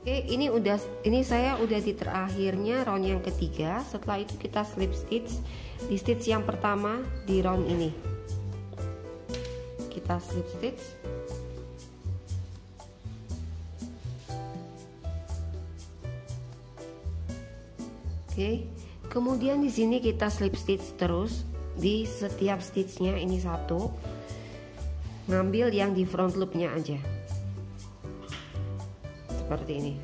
Oke, ini udah ini saya udah di terakhirnya round yang ketiga. Setelah itu kita slip stitch di stitch yang pertama di round ini. Kita slip stitch. Oke. Kemudian di sini kita slip stitch terus di setiap stitchnya ini satu. Ngambil yang di front loopnya aja seperti ini.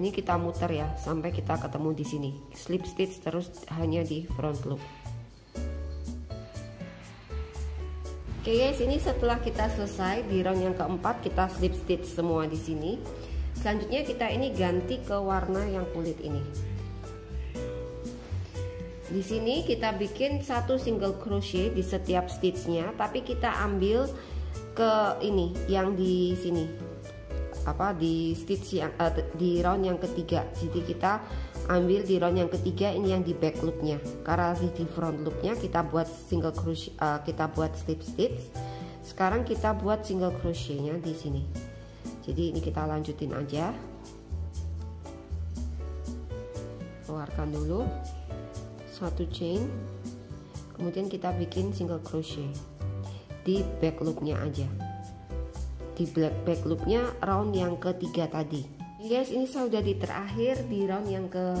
Ini kita muter ya sampai kita ketemu di sini. Slip stitch terus hanya di front loop. Oke guys ini setelah kita selesai di round yang keempat kita slip stitch semua di sini. Selanjutnya kita ini ganti ke warna yang kulit ini. Di sini kita bikin satu single crochet di setiap stitchnya tapi kita ambil ke ini yang di sini apa di stitch yang uh, di round yang ketiga. Jadi kita ambil di round yang ketiga ini yang di back loopnya. Karena di front loopnya kita buat single crochet uh, kita buat slip stitch. Sekarang kita buat single crochetnya di sini. Jadi ini kita lanjutin aja. Keluarkan dulu. Satu chain. Kemudian kita bikin single crochet di back loopnya aja di black back loopnya round yang ketiga tadi. Guys ini saya di terakhir di round yang ke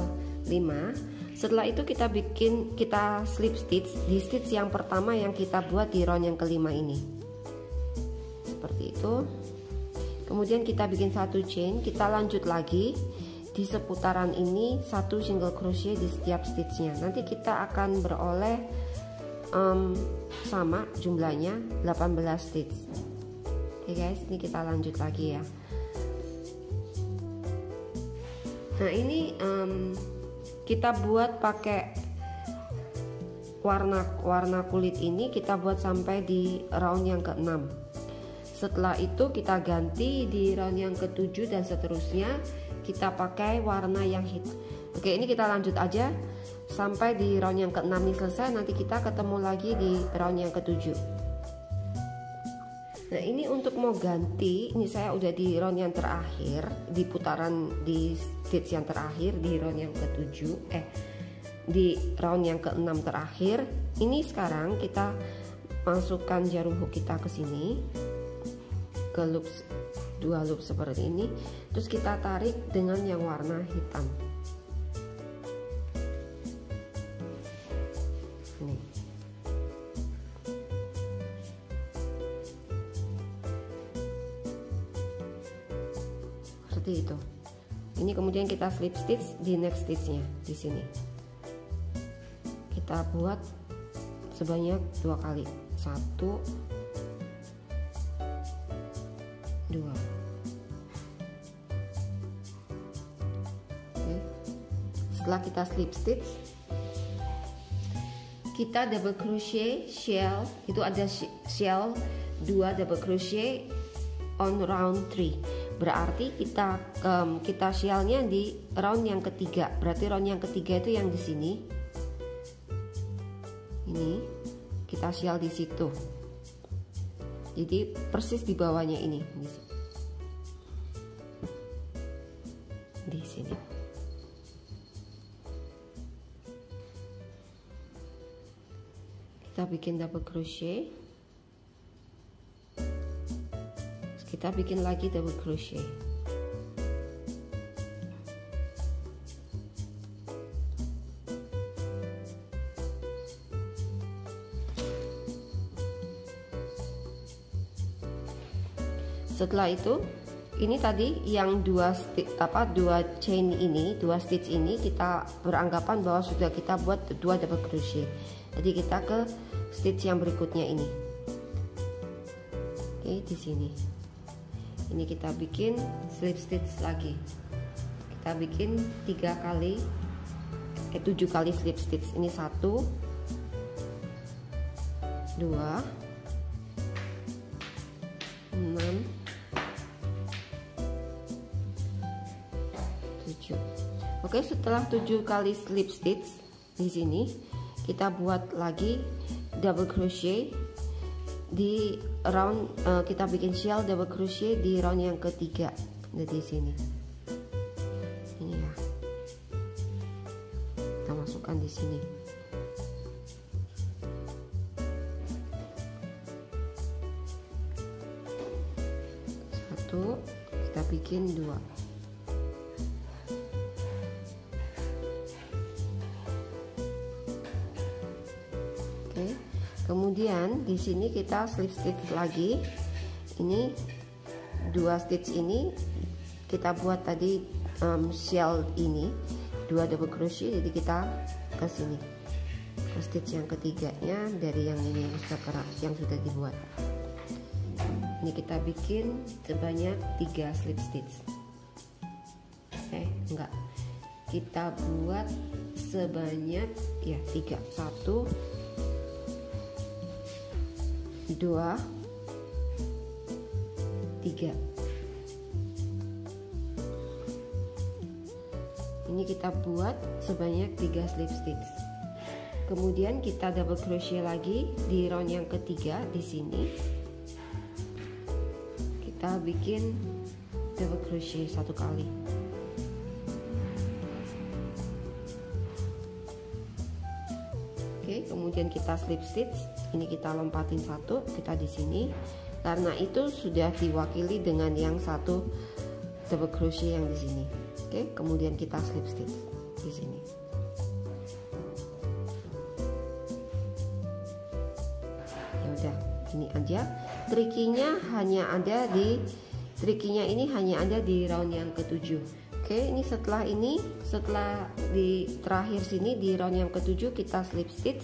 5 setelah itu kita bikin kita slip stitch di stitch yang pertama yang kita buat di round yang kelima ini. Seperti itu. Kemudian kita bikin satu chain kita lanjut lagi di seputaran ini satu single crochet di setiap stitchnya. Nanti kita akan beroleh um, sama jumlahnya 18 stitch Oke guys ini kita lanjut lagi ya. Nah ini um, kita buat pakai warna warna kulit ini kita buat sampai di round yang ke-6 setelah itu kita ganti di round yang ke-7 dan seterusnya kita pakai warna yang hitam oke ini kita lanjut aja. Sampai di round yang ke-6 ini selesai nanti kita ketemu lagi di round yang ke-7 Nah ini untuk mau ganti ini saya udah di round yang terakhir di putaran di stitch yang terakhir di round yang ketujuh eh di round yang keenam terakhir. Ini sekarang kita masukkan jarum hook kita ke sini ke loop dua loop seperti ini. Terus kita tarik dengan yang warna hitam seperti itu. Ini kemudian kita slip stitch di next stitchnya di sini. Kita buat sebanyak dua kali. Satu dua. Oke. setelah kita slip stitch kita double crochet shell. Itu ada shell dua double crochet on round 3 berarti kita um, kita shellnya di round yang ketiga. Berarti round yang ketiga itu yang di sini. Ini kita shell di situ. Jadi persis di bawahnya ini. Di sini, di sini. kita bikin double crochet kita bikin lagi double crochet. Setelah itu ini tadi yang dua apa dua chain ini dua stitch ini kita beranggapan bahwa sudah kita buat dua double crochet. Jadi kita ke stitch yang berikutnya ini. Oke di sini ini kita bikin slip stitch lagi. Kita bikin tiga kali eh tujuh kali slip stitch. Ini satu dua enam tujuh. Oke setelah tujuh kali slip stitch di sini kita buat lagi double crochet di round uh, kita bikin shell double crochet di round yang ketiga. Di sini. Ini ya. Kita masukkan di sini. Satu kita bikin dua kemudian di sini kita slip stitch lagi. Ini dua stitch ini kita buat tadi um, shell ini. Dua double crochet jadi kita ke sini. Ke stitch yang ketiganya dari yang ini yang sudah yang sudah dibuat. Ini kita bikin sebanyak tiga slip stitch. Eh enggak. Kita buat sebanyak ya tiga. Satu dua. Tiga. Ini kita buat sebanyak tiga slip stitch. Kemudian kita double crochet lagi di round yang ketiga di sini. Kita bikin double crochet satu kali kemudian kita slip stitch. Ini kita lompatin satu, kita di sini. Karena itu sudah diwakili dengan yang satu double crochet yang di sini. Oke, kemudian kita slip stitch di sini. Ya udah, ini aja. Trikinya hanya ada di trikinya ini hanya ada di round yang ketujuh. Oke, ini setelah ini, setelah di terakhir sini di round yang ketujuh kita slip stitch.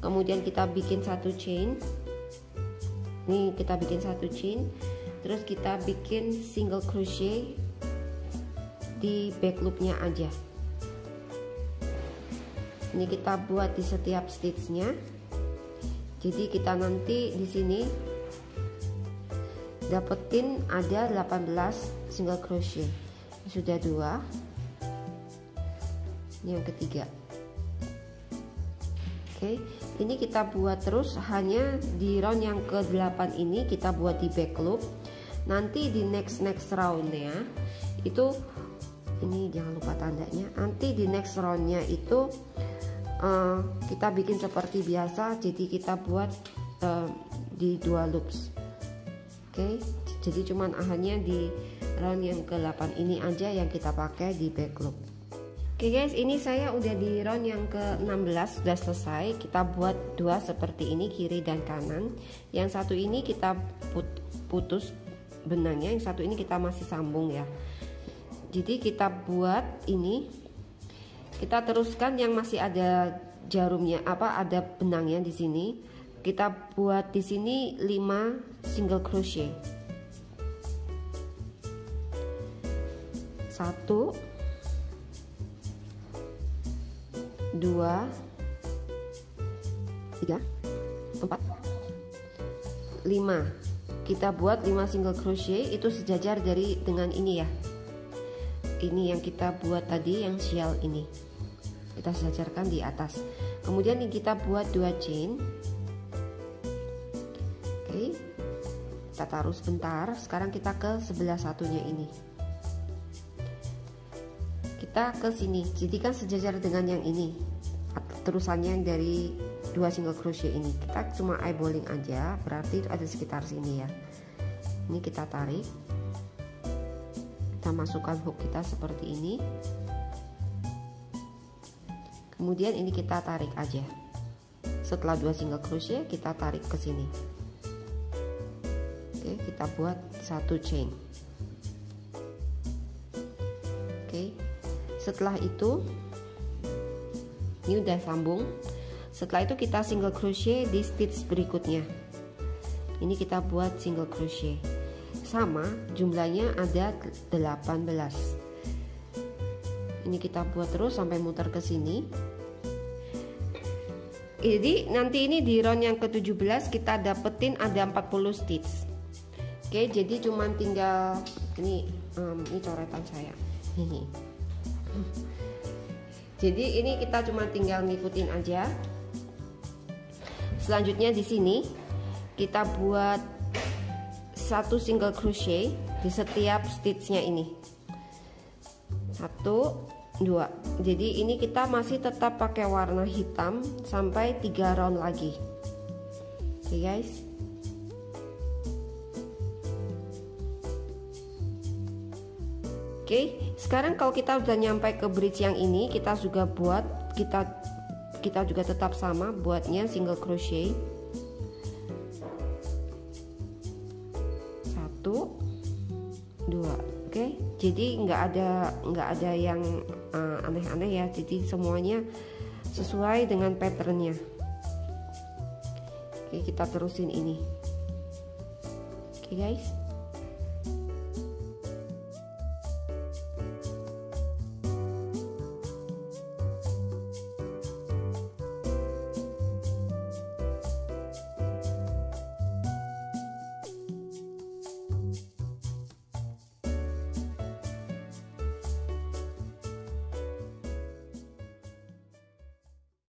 Kemudian kita bikin satu chain. Ini kita bikin satu chain. Terus kita bikin single crochet di back loopnya aja. Ini kita buat di setiap stitchnya. Jadi kita nanti di sini dapetin ada 18 single crochet sudah dua ini yang ketiga oke ini kita buat terus hanya di round yang ke 8 ini kita buat di back loop nanti di next next roundnya itu ini jangan lupa tandanya. Nanti di next roundnya itu uh, kita bikin seperti biasa jadi kita buat uh, di dua loops. Oke jadi cuman hanya di round yang ke-8 ini aja yang kita pakai di back loop Oke guys, ini saya udah di round yang ke-16 sudah selesai. Kita buat dua seperti ini kiri dan kanan. Yang satu ini kita put putus benangnya, yang satu ini kita masih sambung ya. Jadi kita buat ini kita teruskan yang masih ada jarumnya apa ada benangnya di sini. Kita buat di sini 5 single crochet. satu dua. Tiga. Empat. Lima. Kita buat 5 single crochet itu sejajar dari dengan ini ya. Ini yang kita buat tadi yang shell ini. Kita sejajarkan di atas. Kemudian ini kita buat dua chain. Oke. Kita taruh sebentar. Sekarang kita ke sebelah satunya ini kita ke sini. Jadi kan sejajar dengan yang ini. Terusannya dari dua single crochet ini. Kita cuma eyeballing aja berarti ada sekitar sini ya. Ini kita tarik. Kita masukkan hook kita seperti ini. Kemudian ini kita tarik aja. Setelah dua single crochet kita tarik ke sini. Oke kita buat satu chain setelah itu ini udah sambung. Setelah itu kita single crochet di stitch berikutnya. Ini kita buat single crochet. Sama jumlahnya ada 18 ini kita buat terus sampai muter ke sini. Jadi nanti ini di round yang ke-17 kita dapetin ada 40 stitch. Oke jadi cuman tinggal ini um, ini coretan saya jadi ini kita cuma tinggal ngikutin aja. Selanjutnya di sini kita buat satu single crochet di setiap stitchnya ini. Satu dua. Jadi ini kita masih tetap pakai warna hitam sampai tiga round lagi. Oke okay guys okay, sekarang kalau kita sudah nyampe ke bridge yang ini, kita juga buat kita kita juga tetap sama buatnya single crochet. Satu, dua, oke. Okay? Jadi nggak ada nggak ada yang uh, aneh-aneh uh, ya. Jadi semuanya sesuai dengan patternnya. Oke, okay, kita terusin ini. Oke okay, guys.